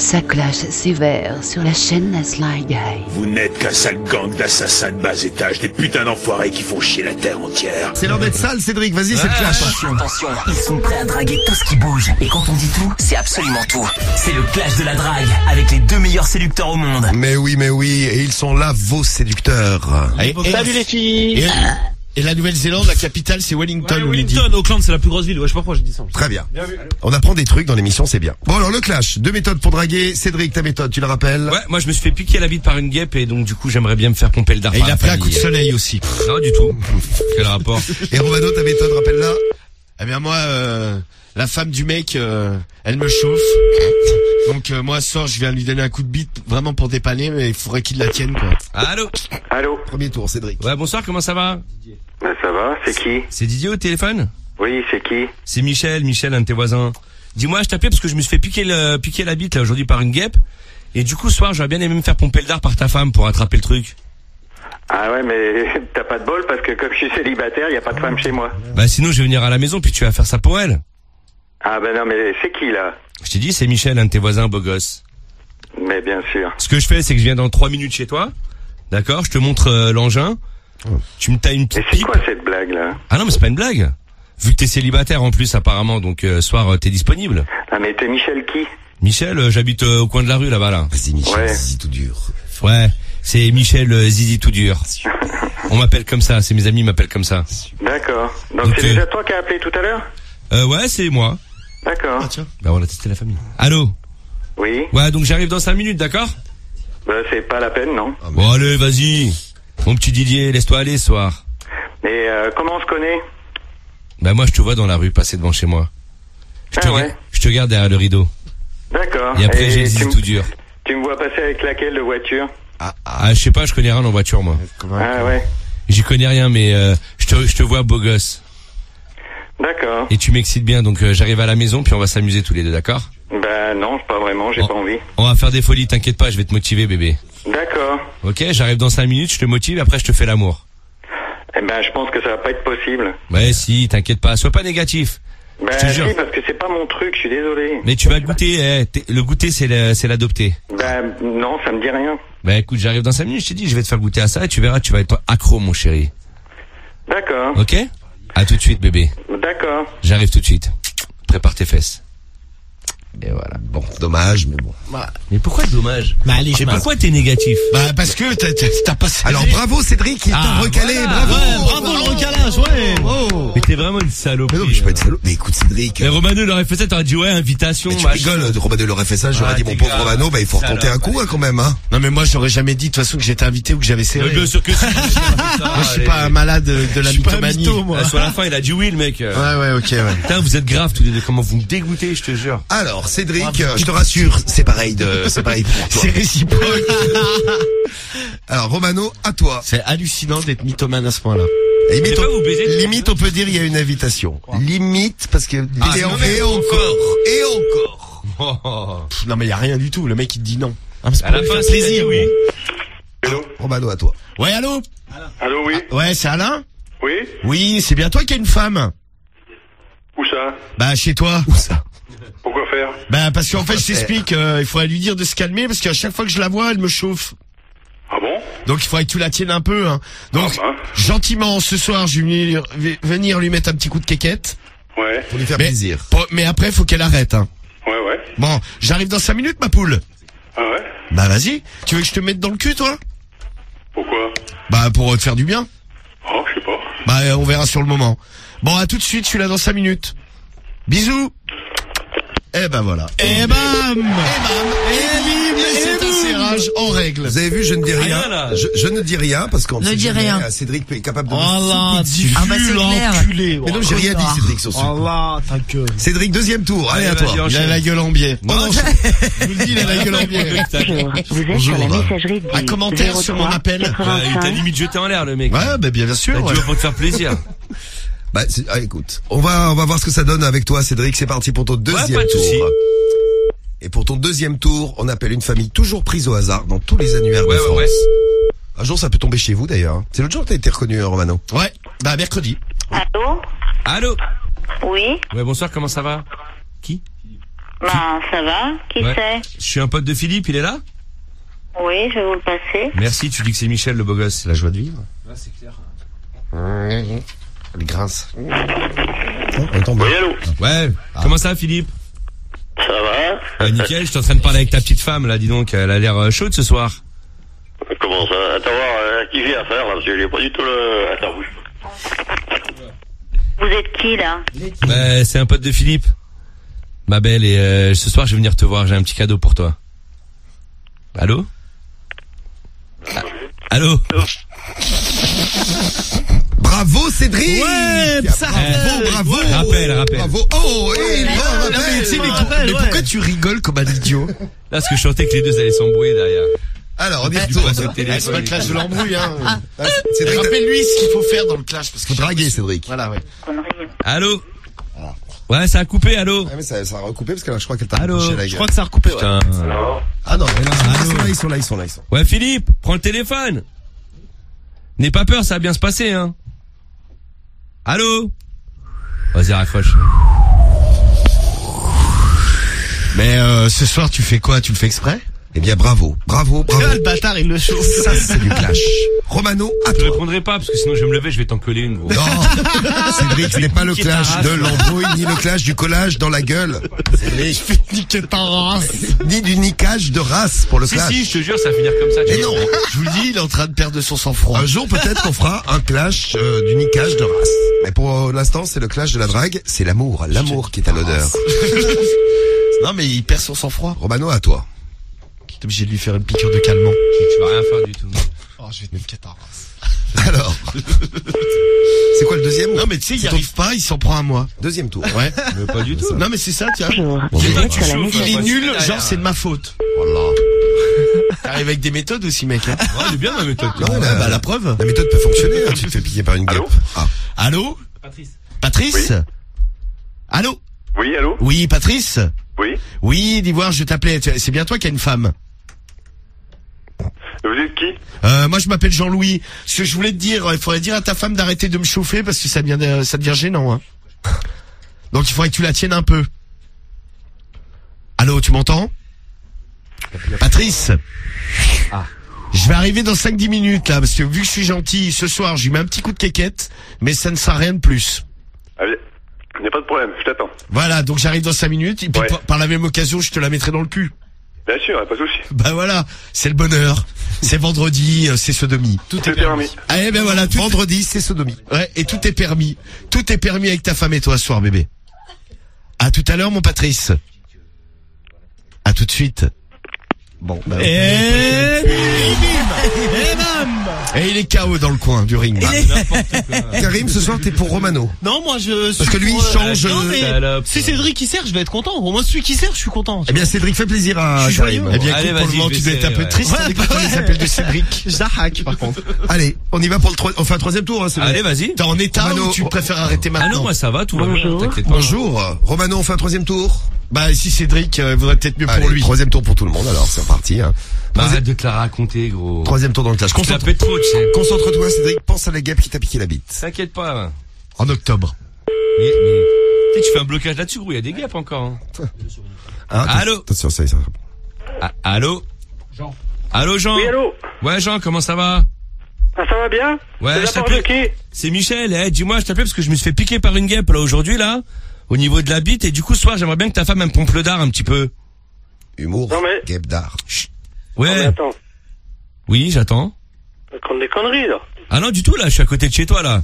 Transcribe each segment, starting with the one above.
Ça clash sévère sur la chaîne Sly Guy. Vous n'êtes qu'un sale gang d'assassins de bas étage, des putains d'enfoirés qui font chier la terre entière. C'est l'heure d'être sale, Cédric. Vas-y, c'est clash. Attention, attention, ils sont prêts à draguer tout ce qui bouge. Et quand on dit tout, c'est absolument tout. C'est le clash de la drague, avec les deux meilleurs séducteurs au monde. Mais oui, mais oui, et ils sont là, vos séducteurs. Et, et- Salut les filles et- et la Nouvelle-Zélande, la capitale, c'est Wellington, l'a. Wellington, Auckland, c'est la plus grosse ville. Ouais, je sais pas pourquoi j'ai dit ça. Très bien. On apprend des trucs dans l'émission, c'est bien. Bon, alors le clash, deux méthodes pour draguer. Cédric, ta méthode, tu le rappelles Ouais, moi je me suis fait piquer la bite par une guêpe et donc du coup j'aimerais bien me faire pomper le dard Et par il a la pris un coup de soleil aussi. Non du tout. Quel rapport Et Romano, ta méthode, rappelle-la Eh bien moi, euh, la femme du mec, euh, elle me chauffe. Donc euh, moi, ce soir, je viens lui donner un coup de bite, vraiment pour dépanner, mais il faudrait qu'il la tienne, quoi. Allô Allô Premier tour, Cédric. Ouais, bonsoir, comment ça va Ben ça va, c'est qui C'est Didier au téléphone Oui, c'est qui C'est Michel, Michel, un de tes voisins. Dis-moi, je t'appelais parce que je me suis fait piquer, le, piquer la bite là aujourd'hui par une guêpe. Et du coup, ce soir, j'aurais bien aimé me faire pomper le dard par ta femme pour attraper le truc. Ah ouais, mais t'as pas de bol parce que comme je suis célibataire, y a pas de femme chez moi. Bah sinon, je vais venir à la maison puis tu vas faire ça pour elle. Ah ben non, mais c'est qui là? Je t'ai dit, c'est Michel, un de tes voisins, beau gosse. Mais bien sûr. Ce que je fais, c'est que je viens dans trois minutes chez toi. D'accord? Je te montre euh, l'engin. Tu me tailles une Mais petite c'est pipe. quoi cette blague là? Ah non, mais c'est pas une blague. Vu que t'es célibataire en plus apparemment, donc euh, soir euh, t'es disponible. Ah mais t'es Michel qui? Michel, euh, j'habite euh, au coin de la rue là-bas là. Vas-y, Michel, Ouais. zizi tout dur. Ouais, c'est Michel euh, Zizi tout dur. On m'appelle comme ça, c'est mes amis m'appellent comme ça. D'accord. Donc Donc, c'est euh, déjà toi qui as appelé tout à l'heure Euh, ouais, c'est moi. D'accord. Bah on a testé la famille. Allô Oui. Ouais, donc j'arrive dans cinq minutes, d'accord Ben c'est pas la peine, non Bon allez, vas-y. Mon petit Didier, laisse-toi aller ce soir. Mais euh, comment on se connaît Bah moi je te vois dans la rue passer devant chez moi. Je te, Ah ouais. regarde- je te regarde derrière le rideau. D'accord. Et après j'ai le Zizi tout dur. tu me vois passer avec laquelle de voiture Ah, je sais pas, je connais rien en voiture moi. Ah ouais. J'y connais rien, mais euh, je te, je te vois beau gosse. D'accord. Et tu m'excites bien, donc euh, j'arrive à la maison, puis on va s'amuser tous les deux, d'accord? Ben non, pas vraiment, j'ai pas envie. On va faire des folies, t'inquiète pas, je vais te motiver, bébé. D'accord. Ok, j'arrive dans cinq minutes, je te motive, après je te fais l'amour. Eh ben je pense que ça va pas être possible. Ouais, si, t'inquiète pas, sois pas négatif. Ben Je te jure. si, parce que c'est pas mon truc, je suis désolé. Mais tu vas goûter, eh, t'es- le goûter c'est le- c'est l'adopter. Ben non, ça me dit rien. Bah écoute, j'arrive dans cinq minutes, je t'ai dit, je vais te faire goûter à ça et tu verras, tu vas être accro, mon chéri. D'accord. Ok? À tout de suite, bébé. D'accord. J'arrive tout de suite. Prépare tes fesses. Et voilà. Bon, dommage, mais bon. Mais pourquoi dommage Bah allez, Mais pourquoi t'es négatif Bah, parce que t'as- pas Alors, bravo, Cédric, il t'a Ah, recalé, voilà. bravo. Ouais, bravo le recalage, ouais. Oh. Mais t'es vraiment une salope. Mais non, mais je suis pas une salope. Mais écoute, Cédric. Mais Romano il aurait fait ça, t'aurais dit ouais, invitation. Mais tu rigoles, Romano l'aurait fait ça, j'aurais Ah, dit mon pauvre. Romano, bah il faut retenter un coup hein, quand même. Hein. Non mais moi j'aurais jamais dit de toute façon que j'étais invité ou que j'avais Mais serré. bien sûr que si. Moi je suis pas un malade de la mythomanie. Ah, Sur la fin, il a dit oui, le mec. Ouais ouais ok ouais. Putain, vous êtes grave tous les deux. Comment vous me dégoûtez, je te jure. Alors Cédric, euh, je te rassure, c'est pareil de, c'est pareil pour toi. C'est réciproque. Alors Romano, à toi. C'est hallucinant d'être mythomane à ce point-là. Limite, on, vous baiser limite on peut dire il y a une invitation. Limite parce que Ah, et, en- et encore et encore. Pff, non mais y a rien du tout. Le mec il te dit non. Ah, À pour la fin, c'est plaisir. oui. Romano à toi. Ouais allô. Allô, oui Ouais c'est Alain. Oui Oui c'est bien toi qui as une femme. Où ça? Bah chez toi. Où ça? Pourquoi faire? Bah parce qu'en fait je t'explique. euh, il faudrait lui dire de se calmer parce qu'à chaque fois que je la vois elle me chauffe. Ah bon? Donc il faudrait que tu la tiennes un peu. Hein. Donc Ah, bah. gentiment ce soir je vais venir, lui mettre un petit coup de quéquette. Ouais, Pour lui faire Mais- plaisir. Mais après faut qu'elle arrête. Hein. ouais, ouais. Bon j'arrive dans cinq minutes ma poule. Ah ouais? Bah vas-y. Tu veux que je te mette dans le cul toi? Pourquoi? Bah pour euh, te faire du bien. Oh, je sais pas. Bah euh, on verra sur le moment. Bon à tout de suite, je suis là dans 5 minutes. Bisous. Eh ben voilà. Et bam Et bam Et bim Et c'est un serrage en règle. Vous avez vu, je ne dis rien. Rien, là. Je, je ne dis rien parce qu'on Ne jamais, rien. euh, Cédric est capable de. souper dessus. Ah bah, l'enculé. Mais non, j'ai rien dit, Cédric, sur ce coup. Voilà, ta gueule. Cédric, deuxième tour. Allez, à toi. Il a la gueule en biais. On enchaîne. Je vous le dis, il a la gueule en biais. Bonjour, vous êtes Bonjour. sur la messagerie Un commentaire sur mon 03 appel. Ouais, il t'a 85 limite jeté en l'air, le mec. Ouais, bah bien sûr. T'as ouais. dit pour te faire plaisir. Bah, c'est- ah, écoute, on va, on va voir ce que ça donne avec toi, Cédric. C'est parti pour ton deuxième pas de tour. Et pour ton deuxième tour, on appelle une famille toujours prise au hasard dans tous les annuaires Ouais, de ouais, France. ouais. Un jour, ça peut tomber chez vous d'ailleurs. hein. C'est l'autre jour que t'as été reconnu, Romano. Ouais, bah mercredi. Allô? Allô? Oui Ouais, bonsoir, comment ça va? Qui? Ben, ça va? Qui Ouais. c'est? Je suis un pote de Philippe, il est là? Oui, je vais vous le passer. Merci, tu dis que c'est Michel le beau gosse, c'est la joie de vivre. Elle grince. Oui, allô Ouais, comment ça Philippe Ça va Ouais, Nickel, je suis en train de parler avec ta petite femme là, dis donc, elle a l'air euh, chaude ce soir. Comment ça Attends, voir, euh, qui j'ai à faire là Parce que j'ai pas du tout le. Attends, bouge Vous êtes qui, là Ouais, c'est un pote de Philippe. Ma belle, et euh, ce soir je vais venir te voir, j'ai un petit cadeau pour toi. Allô? Ah, Allô? Bravo Cédric Ouais, ça Bravo, bravo Rappel, rappel. Bravo Oh, et Non, mais, tu sais, mais, mais pourquoi tu rigoles comme un idiot Là, parce que je sentais que les deux allaient s'embrouiller derrière. Alors, on y Du retourne. coup, c'était Eh, C'est pas le clash de l'embrouille, hein. Ah, Cédric, Rappelle-lui ce qu'il faut faire dans le clash, parce que faut draguer Cédric. Voilà, ouais. Allô Ouais, ça a coupé, allô Ah, mais ça, ça a recoupé parce que là, je crois qu'elle t'a Allô accroché la Je gueule. crois que ça a recoupé, Putain. Ah non, mais là, Allô ils sont là, ils sont là, ils sont là, ils sont. Ouais, Philippe, prends le téléphone. N'aie pas peur, ça va bien se passer, hein. Allô Vas-y, raccroche. Mais euh, ce soir, tu fais quoi? Tu le fais exprès? Eh bien, bravo, bravo, bravo. le bâtard, il le chauffe. Ça, c'est du clash. Romano, à Je toi. répondrai pas, parce que sinon je vais me lever, je vais t'en coller une, gros. Non, Cédric, ce n'est pas le clash de l'embrouille, ni le clash du collage dans la gueule. Cédric, Niquer ta race. ni du niquage de race pour le Si, clash. si, je te jure, ça va finir comme ça. tu Mais non, Je vous le dis, il est en train de perdre son sang-froid. un jour peut-être qu'on fera un clash euh, du niquage de race. Mais pour l'instant, c'est le clash de la drague, c'est l'amour, l'amour qui est à l'honneur. Non, mais il perd son sang-froid. Romano, à toi. T'es obligé de lui faire une piqûre de calmant. Tu vas rien faire du tout. Oh, je vais te niquer ta race. Alors, c'est quoi le deuxième Non, mais tu sais, il arrive pas, il s'en prend à moi. Deuxième tour. Ouais. Mais pas du tout. Non, mais c'est ça, tu la chauffes, Il est Bah, nul, genre c'est de ma faute. Voilà. T'arrives avec des méthodes aussi, mec. Hein. Ouais, elle est bien ma méthode. Non, Ouais, la, bah, la preuve. la méthode peut fonctionner, hein, tu te fais piquer par une guêpe. Allô Ah. Allô Patrice. Patrice Allô Oui, allô Oui, Patrice Oui Oui, d'Ivoire, je t'appelais. C'est bien toi qui as une femme. Vous êtes qui? Euh, moi, je m'appelle Jean-Louis. Ce que je voulais te dire, il faudrait dire à ta femme d'arrêter de me chauffer parce que ça devient, euh, ça devient gênant. Hein. Donc, il faudrait que tu la tiennes un peu. Allô, tu m'entends? Patrice? Je vais arriver dans 5-10 minutes là, parce que vu que je suis gentil, ce soir, je lui mets un petit coup de quéquette, mais ça ne sera rien de plus. Allez, il n'y a pas de problème, je t'attends. Voilà, donc j'arrive dans 5 minutes, et puis Ouais. par, par la même occasion, je te la mettrai dans le cul. Bien sûr, pas de souci. Bah voilà, c'est le bonheur. C'est vendredi, euh, c'est sodomie. Tout C'est permis. Ah, eh ben voilà, tout Vendredi, c'est sodomie. Ouais, et tout est permis. Tout est permis avec ta femme et toi ce soir, bébé. À tout à l'heure, mon Patrice. À tout de suite. Bon, bah, Et Et il est KO dans le coin du ring. Karim, ce soir, t'es pour Romano. Non, moi je. Parce que lui, il change. Non, euh, mais si Cédric qui sert, je vais être content. Au moins celui qui sert, je suis content. Eh bien, Cédric, fais plaisir à Je suis Karim. joyeux. Eh bien, Allez, écoute, pour le moment, je tu dois être un peu triste Ouais, bah les ouais. appels de Cédric. Zahak, par contre. Allez, on y va pour le tro- on fait un troisième tour, hein, Cédric. Allez, vas-y. T'es en état Romano, ou tu oh. préfères arrêter Ah maintenant non, moi ça va, tout va bien, Bonjour. t'inquiète pas. Bonjour. Romano, on fait un troisième tour. Bah si Cédric euh, vaudrait peut-être mieux Allez, pour lui. troisième tour pour tout le monde, alors, c'est reparti. Hein. Bah, Arrête de te la raconter, gros. Troisième tour dans le clash. Je trop, tu sais. Concentre-toi, Cédric, pense à la guêpe qui t'a piqué la bite. T'inquiète pas. En octobre. Mais, mais, tu sais, tu fais un blocage là-dessus, gros, il y a des guêpes encore. hein. Hein, Allô Attention, ça, ça. Ah, allô Jean. Allô, Jean Oui, allô Ouais, Jean, comment ça va Ah, ça va bien Ouais, C'est je t'appelais. de qui C'est Michel, eh, dis-moi, je t'appelais parce que je me suis fait piquer par une guêpe, là, aujourd'hui, là, au niveau de la bite, et du coup, ce soir, j'aimerais bien que ta femme, me pompe le dard un petit peu. Humour, Non, mais- guêpe d'art. Non, mais Ouais. attends, Oui, j'attends. Raconte des conneries, là. Ah non, du tout, là, je suis à côté de chez toi, là.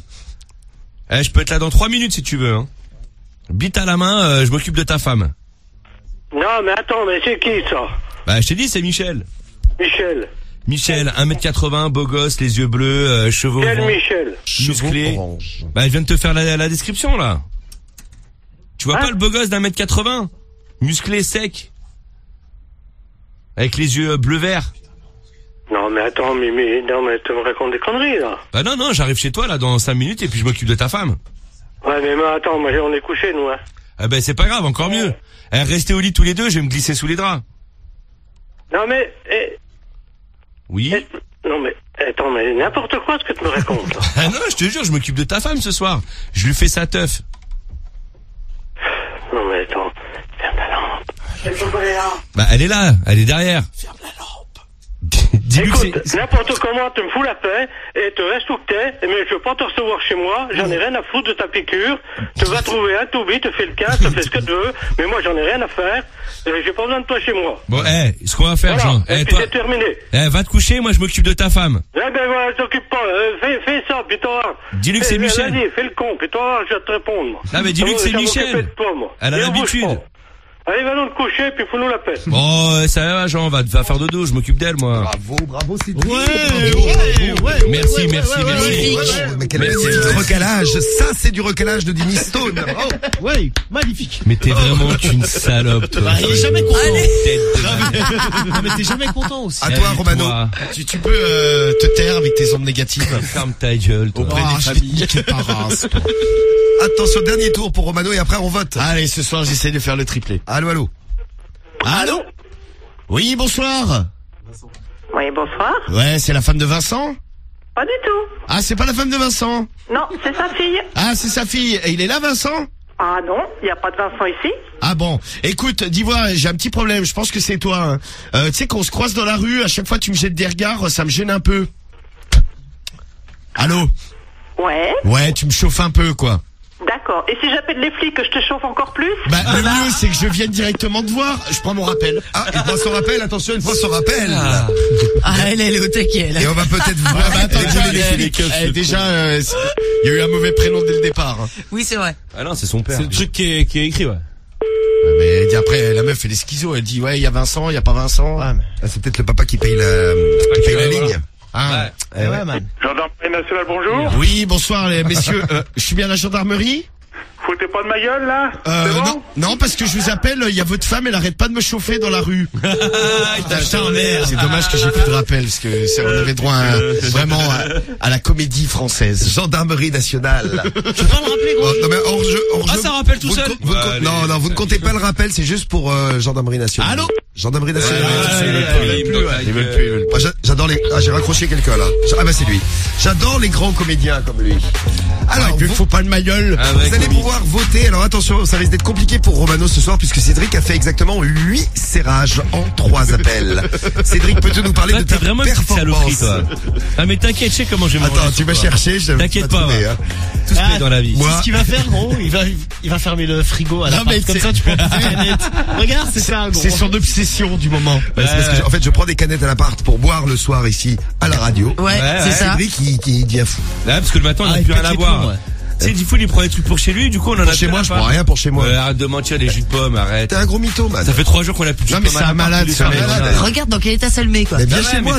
Eh, je peux être là dans trois minutes, si tu veux, hein. Bite à la main, euh, je m'occupe de ta femme. Non, mais attends, mais c'est qui, ça? Bah, je t'ai dit, c'est Michel. Michel. Michel, 1m80, beau gosse, les yeux bleus, euh, cheveux Quel Michel? Musclé. Orange. Bah, je viens de te faire la, la description, là. Tu vois Hein? pas le beau gosse d'un mètre 80 Musclé, sec. Avec les yeux bleu-vert. Non, mais attends, mais, mais, non, mais tu me racontes des conneries, là. Bah non, non, j'arrive chez toi, là, dans 5 minutes, et puis je m'occupe de ta femme. Ouais, mais, mais attends, moi, on est couchés, nous, hein. Ah ben, c'est pas grave, encore mieux. Eh, restez au lit tous les deux, je vais me glisser sous les draps. Non, mais, eh, Oui eh, non, mais, attends, mais n'importe quoi ce que tu me racontes, là. Ah non, je te jure, je m'occupe de ta femme ce soir. Je lui fais sa teuf. Non, mais attends, ferme la lampe. Bah, elle est là, elle est derrière. Écoute, n'importe comment, tu me fous la paix et tu restes où que t'es, mais je veux pas te recevoir chez moi, j'en ai rien à foutre de ta piqûre, tu vas trouver un toubi, tu fais le 15, tu fais ce que tu veux, mais moi j'en ai rien à faire, j'ai pas besoin de toi chez moi. Bon, eh, ce qu'on va faire, Voilà, Jean. Eh, puis toi, c'est terminé. eh, va te coucher, moi je m'occupe de ta femme. Eh ben voilà, t'occupe pas, euh, fais, fais ça, puis toi. Dis-lui que Eh, c'est mais Michel. Vas-y, fais le con, puis toi, je vais te répondre. Ah, mais dis-lui que Ça c'est Michel. toi, moi. Elle a l'habitude. Allez, va donc te coucher, puis fous-nous la paix. Bon, euh, ça va, Jean, va, va faire dodo, je m'occupe d'elle, moi. Bravo, bravo, c'est Ouais, ouais, ouais. Merci, ouais, merci, ouais, ouais, merci. ouais, Mais quel Merci, magnifique merci. recalage. Ça, c'est du recalage de Denis Stone. Oh. Ouais, magnifique. Mais t'es vraiment une salope, toi. Bah, il est jamais content. Tête de- Non, mais t'es jamais content aussi. À toi, Romano. Tu, tu peux euh, te taire avec tes ondes négatives. Ferme ta gueule, toi. Auprès Ah, des familles. Attention, dernier tour pour Romano et après on vote. Allez, ce soir, j'essaie de faire le triplé. Allô, allô. Allô Oui, bonsoir. Oui, bonsoir. Ouais, c'est la femme de Vincent Pas du tout. Ah, c'est pas la femme de Vincent Non, c'est sa fille. Ah, c'est sa fille. Et il est là, Vincent Ah non, il n'y a pas de Vincent ici. Ah bon, écoute, dis-moi, j'ai un petit problème, je pense que c'est toi. hein. Euh, tu sais qu'on se croise dans la rue, à chaque fois tu me jettes des regards, ça me gêne un peu. Allô Ouais, Ouais, tu me chauffes un peu, quoi. D'accord. Et si j'appelle les flics, que je te chauffe encore plus Bah, le mieux, c'est que je vienne directement te voir. Je prends mon rappel. Ah, il prend son rappel. Attention, il prend son rappel. Ah, elle, elle est au taquet, elle. Et on va peut-être voir. Ah bah attends, dérouler déjà, les flics. eh, déjà, euh, il y a eu un mauvais prénom dès le départ. hein. Oui, c'est vrai. Ah non, c'est son père. C'est le truc qui est, qui est écrit, ouais. Ouais, Mais elle dit après, la meuf, elle est schizo, elle dit, ouais, il y a Vincent, il y a pas Vincent. Ouais, mais. Ah, c'est peut-être le papa qui paye la, qui paye la ligne. Ah. Eh ouais, man. Gendarmerie nationale, bonjour. Oui, bonsoir, les messieurs. Euh, je suis bien à la gendarmerie? Foutez pas de ma gueule, là Euh, bon non, non, parce que je vous appelle, il y a votre femme, elle arrête pas de me chauffer dans la rue. Putain, C'est dommage que j'ai plus de rappel, parce que c'est- on avait droit à, vraiment à, à la comédie française. Gendarmerie nationale. Tu peux pas le rappeler, gros Oh, non mais hors jeu, hors Ah, jeu. ça rappelle tout seul Allez. Non, non, vous ne comptez pas le rappel, c'est juste pour euh, gendarmerie nationale. Allô Gendarmerie nationale. Ah, j'adore les. Ah, j'ai raccroché quelqu'un là. Ah bah c'est lui. J'adore les grands comédiens comme lui. Alors, Ah, il vous, faut pas le ma gueule. Ah vous allez. Pouvoir voter. Alors attention, ça risque d'être compliqué pour Romano ce soir puisque Cédric a fait exactement 8 serrages en 3 appels. Cédric, peux-tu nous parler Toi, de t'es ta vraiment performance toi. Ah, mais t'inquiète, je sais comment je vais Attends, tu vas chercher. je- T'inquiète pas, trouver, hein. Tout se fait dans la vie. Moi- Ce qu'il va faire, gros, il va, il va fermer le frigo à la Non, mais Comme c'est- ça, tu peux prendre tes canettes. Regarde, c'est ça, gros. C'est son obsession du moment. Bah, c'est parce que, en fait, je prends des canettes à l'appart pour boire le soir ici à la radio. Ouais, Ouais, c'est ouais. ça. Cédric, il, qui devient fou. Là, parce que le matin, on Ah, a il plus rien à boire. Tu sais, du coup, il prend des trucs pour chez lui, du coup, on en a Pour chez plus moi, je prends rien pour chez moi. Ouais, arrête de mentir, les jus de pomme, arrête. T'es un gros mytho, man. Ça fait trois jours qu'on a plus de jus Non, de mais c'est un malade, c'est un malade. Regarde dans quel état ça le met, quoi. Mais viens Ah ouais, chez mais moi.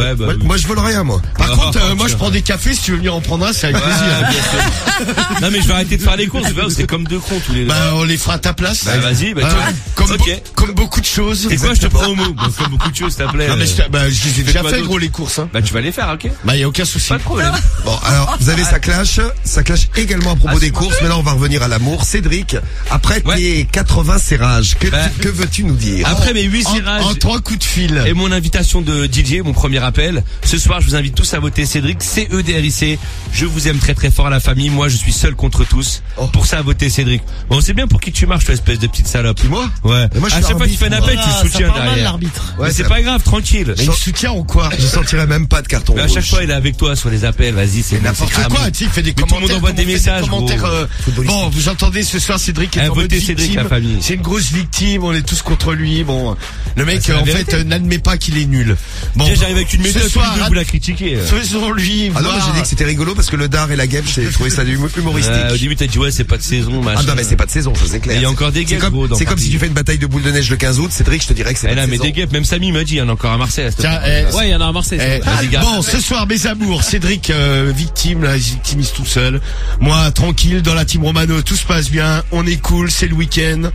Ouais, bah moi, oui. moi, je vole rien, moi. Par Ah, contre, euh, moi, je prends des cafés, si tu veux venir en prendre un, c'est avec plaisir. Non, mais je vais arrêter de faire les courses, tu vois, c'est comme deux cons tous les deux. Bah, on les fera à ta place. Bah, vas-y, bah, Ah, tu vois. comme, Ok. beau- comme beaucoup de choses. Et quoi, je te prends au mot? Bon, comme beaucoup de choses, s'il te plaît. Non, mais je, t'ai- bah, les ai déjà fait, gros, les courses, hein. Bah, tu vas les faire, ok? Bah, y a aucun souci. Pas de problème. Bon, alors, vous avez sa clash. Ça clash également à propos Ah, des courses. Mais là, on va revenir à l'amour. Cédric, après Ouais. tes 80 serrages, que, Bah. que veux-tu nous dire Après mes huit En, tirages. en trois coups de fil. Et mon invitation de DJ, mon premier appel. Ce soir, je vous invite tous à voter Cédric, C-E-D-R-I-C. Je vous aime très très fort à la famille. Moi, je suis seul contre tous. Oh. Pour ça, votez Cédric. Bon, c'est bien pour qui tu marches, toi, espèce de petite salope. Moi Ouais. Mais moi, je à suis chaque fois que tu fais un arbitre, appel, Voilà, tu soutiens derrière. l'arbitre. Ouais, c'est pas grave, tranquille. Mais il soutient ou quoi Je sentirai même pas de carton Mais à chaque fois, il est avec toi sur les appels. Vas-y, c'est N'importe quoi, tu fait des commentaires. Des commentaires, euh, bon, vous entendez ce soir Cédric est Eh, en mode Cédric, victime. la famille. C'est une grosse victime, on est tous contre lui. Bon, le mec, Bah, en vérité. fait, euh, n'admet pas qu'il est nul. Bon, j'arrive avec une ce méthode, tous soir, vous la critiquez. faisons-lui Ah non, j'ai dit que c'était rigolo parce que le dard et la guêpe, j'ai trouvé ça du humoristique. Euh, au début, t'as dit, ouais, c'est pas de saison, machin. Ah non, mais c'est pas de saison, c'est clair. Il y a encore des guêpes, c'est comme si tu fais une bataille de boules de neige le 15 août, Cédric, je te dirais que c'est de mais des guêpes, même Samy m'a dit, il y en a encore à Marseille. plaît. eh, Ouais, il y en a à Marseille. Eh, bon, ce soir, mes amours, Cédric, euh, victime, là, victimise tout seul. Moi, tranquille, dans la team Romano, tout se passe bien, on est cool, c'est le week-end.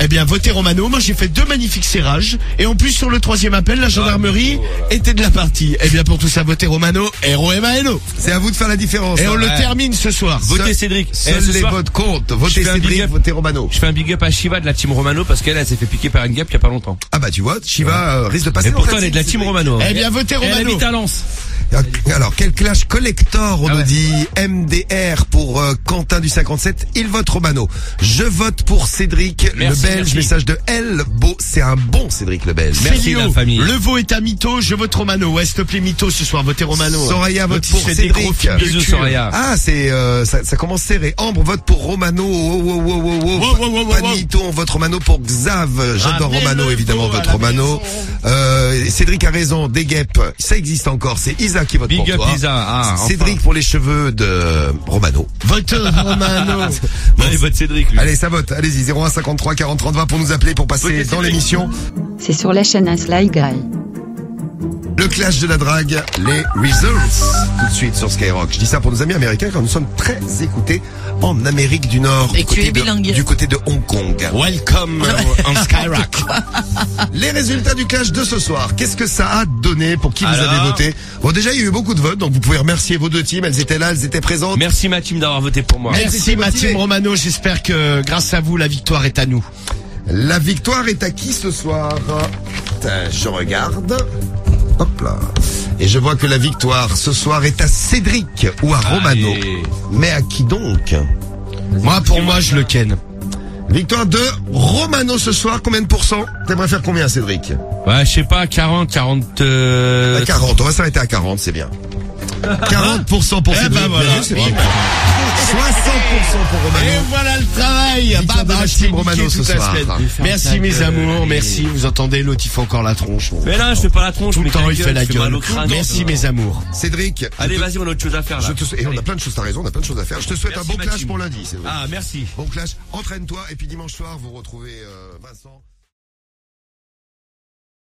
Eh bien, votez Romano. Moi, j'ai fait deux magnifiques serrages. Et en plus, sur le troisième appel, la gendarmerie était de la partie. Eh bien, pour tout ça, votez Romano, R-O-M-A-N-O. C'est à vous de faire la différence. Et on hein. le termine ce soir. Votez Cédric. Eh, Seuls les soir, votes comptent. Votez Cédric, up. votez Romano. Je fais un big up à Shiva de la team Romano parce qu'elle, elle s'est fait piquer par une guêpe il y a pas longtemps. Ah bah tu vois, Shiva euh, risque de passer Et pourtant, ta elle est de la team. Romano. Eh bien, votez Et elle Romano. habite à Lens. Alors, quel clash collector on nous dit MDR pour euh, Quentin du 57, il vote Romano. Je vote pour Cédric Merci, le Belge, merci. message de L. Beau, c'est un bon Cédric le Belge. Merci, Célio, la famille. Le veau est à Mytho, je vote Romano. Ouais, s'il te plaît, Mytho ce soir, votez Romano. Soraya vote pour Cédric. Bisous. Soraya. Ah, c'est euh, ça, ça commence serré. Ambre vote pour Romano. Oh, oh, oh, oh, oh, oh. Wow, wow, wow, Pas de wow. mytho, on vote Romano pour Xav. J'adore Romano, évidemment, à vote Romano. Euh, Cédric a raison, des guêpes, ça existe encore. C'est Isa qui vote Big pour up toi. Isa. Ah, enfin. Cédric pour les cheveux de Romano. Vote Romano. Bon, il vote Cédric, lui. Allez, ça vote. Allez-y, 01 53 40 30 20 pour nous appeler pour passer Votez dans l'émission. C'est sur la chaîne Sly Guy. Le clash de la drague, les results, tout de suite sur Skyrock. Je dis ça pour nos amis américains car nous sommes très écoutés en Amérique du Nord. Et du tu côté es de- bilingue. Du côté de Hong Kong. Welcome on Skyrock. Les résultats du clash de ce soir, qu'est-ce que ça a donné Pour qui vous avez voté Bon déjà il y a eu beaucoup de votes, donc vous pouvez remercier vos deux teams, elles étaient là, elles étaient présentes. Merci ma team d'avoir voté pour moi. Merci, Merci ma team Romano, j'espère que grâce à vous la victoire est à nous. La victoire est à qui ce soir Je regarde. Hop là. Et je vois que la victoire ce soir est à Cédric ou à Romano. Allez. Mais à qui donc Moi pour moi je le ken. Victoire de Romano ce soir, combien de pourcents T'aimerais faire combien Cédric? Ouais, je sais pas, 40, 40... Euh... À 40, on va s'arrêter à 40, c'est bien. 40% pour Eh Cédric. ben voilà. Bien vu, Cédric. 60% pour Romano. Et voilà le travail je team t'ai Romano ce soir. Merci mes amours, merci. Vous entendez l'autre il fait encore la tronche. Mais là, je fais pas la tronche, Tout le temps il fait la gueule. Merci mes amours. Cédric. Allez, vas-y, on a autre chose à faire, là. Je te... Et on a plein de choses, t'as raison, on a plein de choses à faire. Je te souhaite un bon clash pour lundi, Cédric. Ah, merci. Bon clash, entraîne-toi et puis dimanche soir vous retrouvez euh, Vincent.